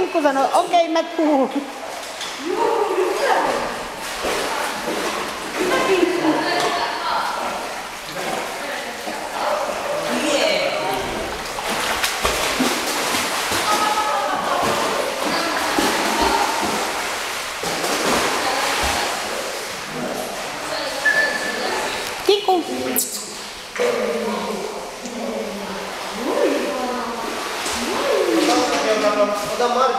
Mikko sanoi, okei okay, mä tuun. Kiku. Ota அந்த மாதிரி